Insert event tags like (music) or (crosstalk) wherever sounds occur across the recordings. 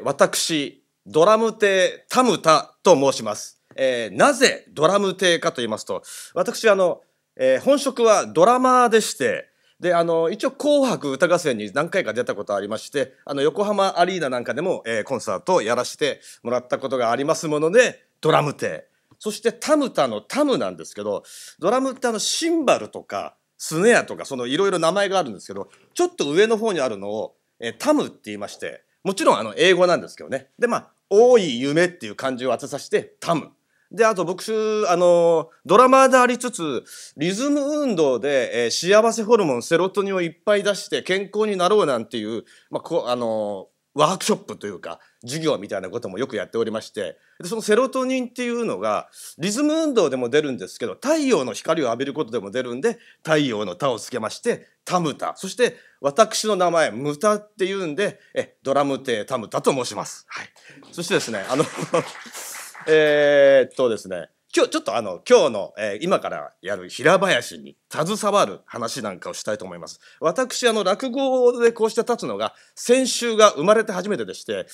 ー、私、ドラム亭タムタと申します。えー、なぜドラム亭かと言いますと、私、あの、えー、本職はドラマーでして、で、あの、一応紅白歌合戦に何回か出たことありまして、あの、横浜アリーナなんかでも、えー、コンサートをやらせてもらったことがありますもので、ドラム亭。そしてタムタのタムなんですけど、ドラムってあの、シンバルとか、スネアとか、そのいろいろ名前があるんですけど、ちょっと上の方にあるのを、えー、タムって言いまして、もちろんあの英語なんですけどね。で、まあ、多い夢っていう漢字を当てさせて、タム。で、あと僕、あの、ドラマーでありつつ、リズム運動で、えー、幸せホルモン、セロトニンをいっぱい出して健康になろうなんていう、まあ、こあの、ワークショップというか、授業みたいなこともよくやっておりまして、でそのセロトニンっていうのが、リズム運動でも出るんですけど、太陽の光を浴びることでも出るんで、太陽のタをつけまして、タムタ。そして、私の名前、ムタっていうんで、え、ドラムテタムタと申します。はい。そしてですね、あの (laughs) えっとですね、今日ちょっとあの今日の、えー、今からやる平林に携わる話なんかをしたいと思います。私あの落語でこうして立つのが先週が生まれて初めてでして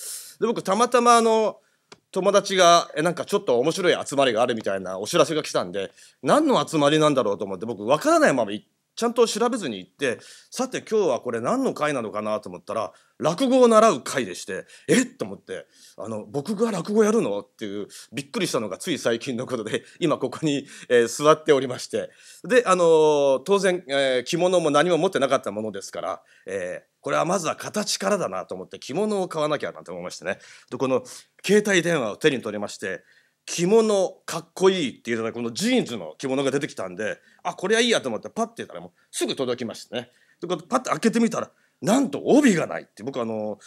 で僕たまたまあの友達がえなんかちょっと面白い集まりがあるみたいなお知らせが来たんで何の集まりなんだろうと思って僕わからないまま行っちゃんと調べずに行ってさて今日はこれ何の会なのかなと思ったら落語を習う会でしてえっと思ってあの僕が落語やるの？っていうびっくりしたのがつい最近のことで今ここに、えー、座っておりまして。であのー、当然、えー、着物も何も持ってなかったものですから、えー、これはまずは形からだなと思って着物を買わなきゃなんて思いましてね。でこの携帯電話を手に取りまして着物かっこいいっていうのがこのジーンズの着物が出てきたんであこれはいいやと思ってパッて言ったらもうすぐ届きましてね。でパッて開けてみたらなんと帯がないって僕あの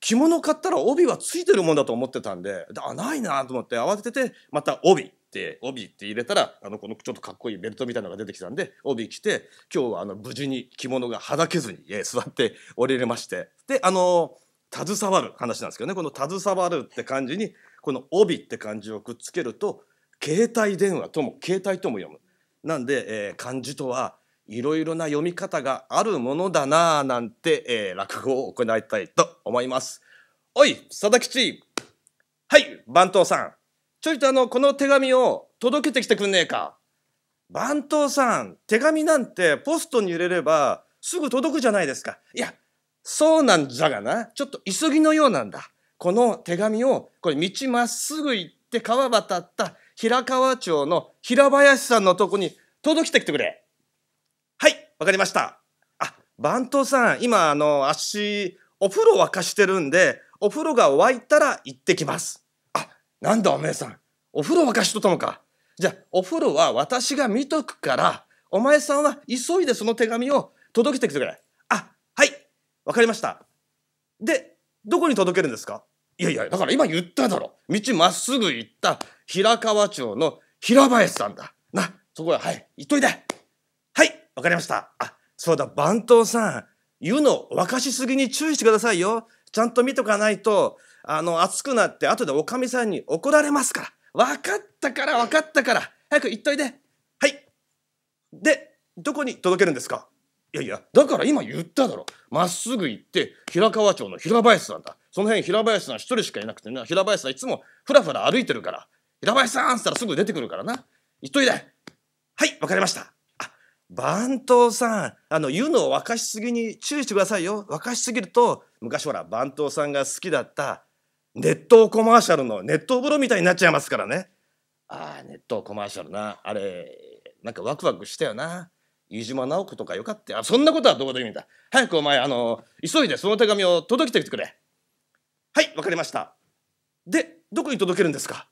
着物買ったら帯はついてるもんだと思ってたんであないなと思って慌ててまた帯って帯って入れたらあのこのちょっとかっこいいベルトみたいなのが出てきたんで帯着て今日はあの無事に着物がはだけずに、え座って降りれまして。であの携わる話なんですけどねこの携わるって感じにこの帯って漢字をくっつけると携帯電話とも携帯とも読む。なんで、えー、漢字とはいろいろな読み方があるものだなぁなんて、えー、落語を行いたいと思います。おい、佐田吉。はい、番頭さん。ちょいとあの、この手紙を届けてきてくんねえか。番頭さん、手紙なんてポストに入れればすぐ届くじゃないですか。いや、そうなんじゃがな。ちょっと急ぎのようなんだ。この手紙をこれ道まっすぐ行って川渡った平川町の平林さんのとこに届けてきてくれ。はい、わかりました。あ、番頭さん、今あの足お風呂沸かしてるんでお風呂が沸いたら行ってきます。あ、なんだおめえさん。お風呂沸かしとったのか。じゃあお風呂は私が見とくからお前さんは急いでその手紙を届けてきてくれ。あ、はい、わかりました。で、どこに届けるんですか？いやいや、だから今言っただろ。道まっすぐ行った平川町の平林さんだ。な、そこへ、はい、行っといて。はい、わかりました。あ、そうだ、番頭さん。湯の沸かしすぎに注意してくださいよ。ちゃんと見とかないと、あの、熱くなって後でおかみさんに怒られますから。分かったから分かったから。早く行っといて。はい。で、どこに届けるんですか？いやいや、だから今言っただろ。まっすぐ行って、平川町の平林さんだ。その辺平林さん一人しかいなくてね、平林さんいつもふらふら歩いてるから、平林さんっつったらすぐ出てくるからな。言っといて。はい、わかりました。あ、番頭さん、あの、湯の沸かしすぎに注意してくださいよ。沸かしすぎると、昔ほら、番頭さんが好きだった、熱湯コマーシャルの熱湯風呂みたいになっちゃいますからね。ああ、熱湯コマーシャルな。あれ、なんかワクワクしたよな。飯島直子とかよかったあそんなことはどうでもいいんだ。早くお前あの急いでその手紙を届けてきてくれ。はいわかりました。でどこに届けるんですか？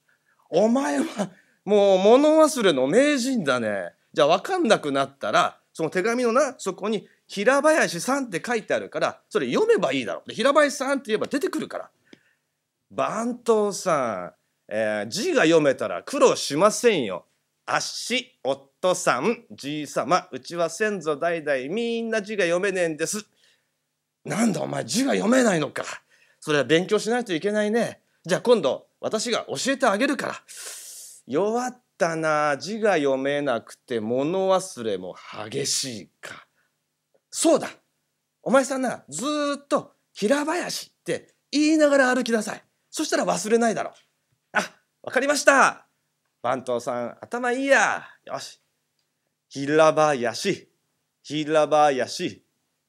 お前はもう物忘れの名人だね。じゃあ分かんなくなったらその手紙のなそこに「平林さん」って書いてあるからそれ読めばいいだろう。で平林さんって言えば出てくるから。番頭さん、えー、字が読めたら苦労しませんよ。あっし、夫さん、じいさま、うちは先祖代々みんな字が読めねえんです。なんだお前字が読めないのか。それは勉強しないといけないね。じゃあ今度私が教えてあげるから。弱ったな字が読めなくて物忘れも激しいか。そうだお前さんなずっと平林って言いながら歩きなさい。そしたら忘れないだろう。あ、わかりました。番頭さん、頭いいや。よし。平林、平林、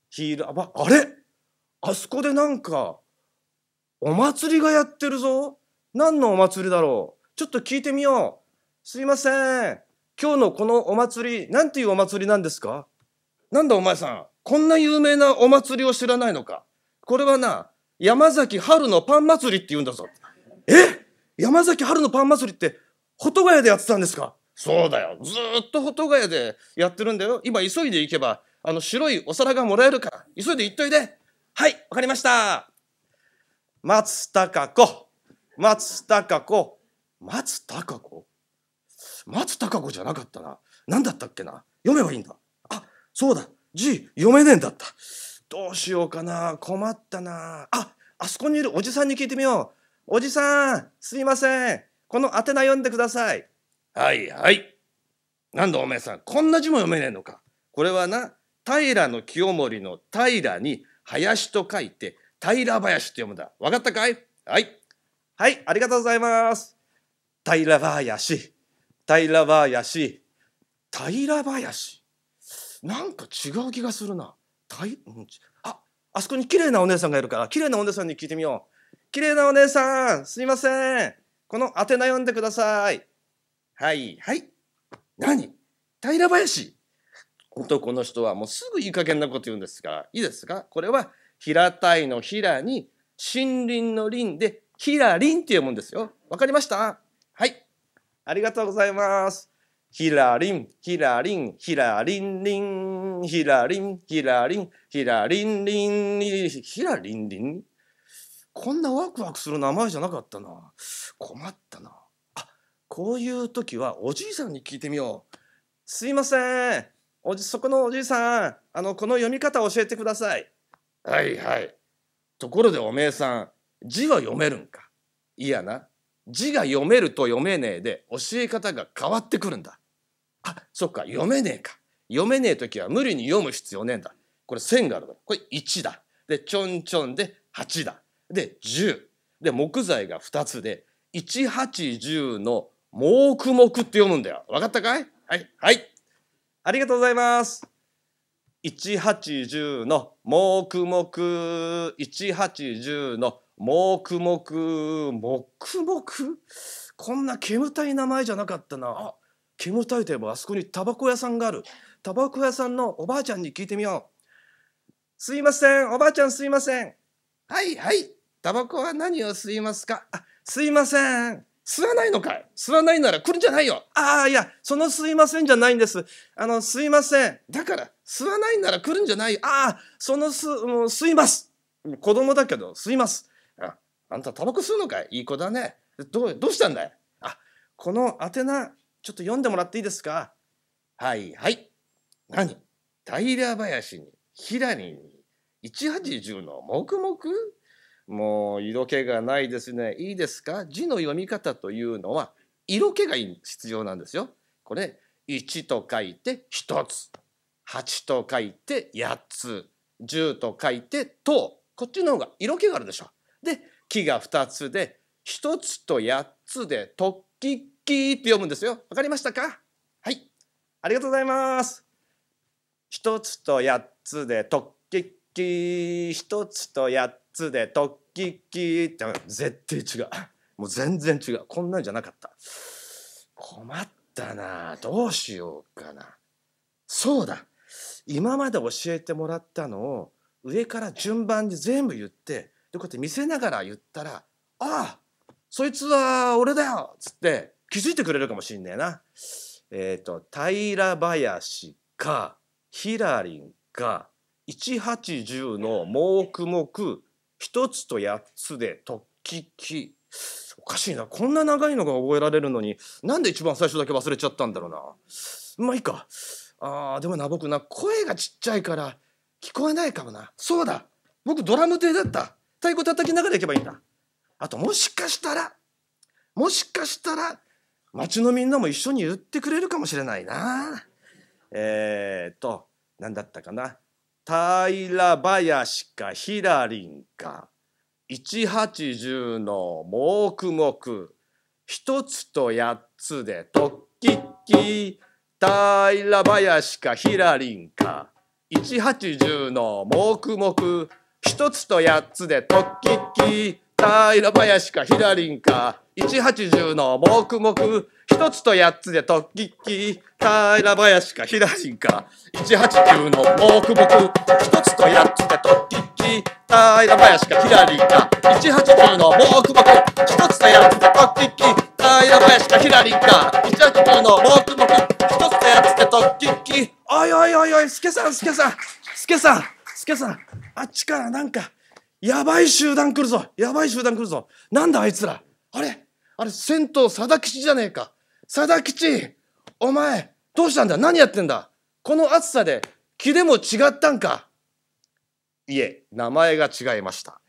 平ば、あれ？あそこでなんか、お祭りがやってるぞ。何のお祭りだろう？ちょっと聞いてみよう。すいません。今日のこのお祭り、なんていうお祭りなんですか？なんだお前さん、こんな有名なお祭りを知らないのか？これはな、山崎春のパン祭りって言うんだぞ。え？山崎春のパン祭りって、保土ヶ谷でやってたんですか？そうだよ。ずっと保土ヶ谷でやってるんだよ。今急いで行けば、あの白いお皿がもらえるから、急いで行っといで。はい、わかりました。松高子、松高子、松高子？松高子じゃなかったな。何だったっけな？読めばいいんだ。あ、そうだ。字読めねえんだった。どうしようかな。困ったな。あ、あそこにいるおじさんに聞いてみよう。おじさん、すいません。この宛名読んでください。はいはい。なんだおめえさん、こんな字も読めねえのか。これはな、平清盛の平に林と書いて、平林って読むんだ。わかったかい？はい。はい、ありがとうございます。平林、平林、平林？なんか違う気がするな。平、あ、あそこに綺麗なお姉さんがいるから、綺麗なお姉さんに聞いてみよう。綺麗なお姉さん、すいません。この宛名読んでください。はい、はい。何？平林？男の人はもうすぐいい加減なこと言うんですが、いいですか？これは平たいの平に森林の林で平林っていうもんですよ。わかりました？はい。ありがとうございます。ひらりん、ひらりん、ひらりんりん、ひらりん、ひらりん、ひらりんりん、ひらりんりん。こんなワクワクする名前じゃなかったな。困ったな。あ、こういう時はおじいさんに聞いてみよう。すいません。おじ、そこのおじいさん、あの、この読み方教えてください。はいはい。ところでおめえさん、字は読めるんか？いやな。字が読めると読めねえで教え方が変わってくるんだ。あ、そっか、読めねえか。読めねえ時は無理に読む必要ねえんだ。これ線があるから。これ1だ。で、ちょんちょんで8だ。で、10。で、木材が2つで、180の黙々って読むんだよ。わかったかい？はい。はい。ありがとうございます。180の黙々1810の黙々黙々こんな煙たい名前じゃなかったなあ煙たいといえばあそこにタバコ屋さんがあるタバコ屋さんのおばあちゃんに聞いてみようすいませんおばあちゃんすいませんはいはいタバコは何を吸いますか？あすいません。吸わないのかい？吸わないなら来るんじゃないよ。ああいやそのすいませんじゃないんです。あのすいません。だから吸わないなら来るんじゃないよ。ああそのすもう吸います。子供だけど吸います。ああんたタバコ吸うのかい？いい子だね。どうどうしたんだい？あこの宛名ちょっと読んでもらっていいですか？はいはい。何？平林に平に180の黙々？もう色気がないですね。いいですか？字の読み方というのは色気が必要なんですよ。これ1と書いて1つ8と書いて8つ10と書いて「と」こっちの方が色気があるでしょ。で木が2つで1つと8つで「とっきっき」って読むんですよ。わかりましたか？はいありがとうございます。1つと8つで「とっきっき」1つと8つつでとっききって絶対違う。もう全然違う。こんなんじゃなかった。困ったな。どうしようかな。そうだ。今まで教えてもらったのを上から順番に全部言ってでこうやって見せながら言ったら「ああそいつは俺だよ」っつって気づいてくれるかもしんねえな。えっ、ー、と平林かヒラリンか180の黙々1つと8つで突起きおかしいな。こんな長いのが覚えられるのになんで一番最初だけ忘れちゃったんだろうな。まあいいか。あーでもな僕な声がちっちゃいから聞こえないかもな。そうだ。僕ドラム艇だった。太鼓叩きながら行けばいいんだ。あともしかしたらもしかしたら町のみんなも一緒に言ってくれるかもしれないな。えー、っと何だったかな。平林かひらりんか180の黙々一つと八つでとっきっき平林かひらりんか180の黙々一つと八つでとっきっき平林かひらりんか180の黙々一つと八つでとっきっき平林かひらりんか180の黙々一つと八つでとっきっき平林かひらりんか180の黙々一つと八つでとっきっき平林かひらりんか180の黙々一つと八つでとっきっきおいおいおいおいすけさんすけさん。すけさんすけさん。あっちからなんかやばい集団来るぞ。やばい集団来るぞ。なんだあいつら。あれあれ銭湯佐田吉じゃねえか。佐田吉お前どうしたんだ？何やってんだ？この暑さで気でも違ったんか？いえ名前が違いました。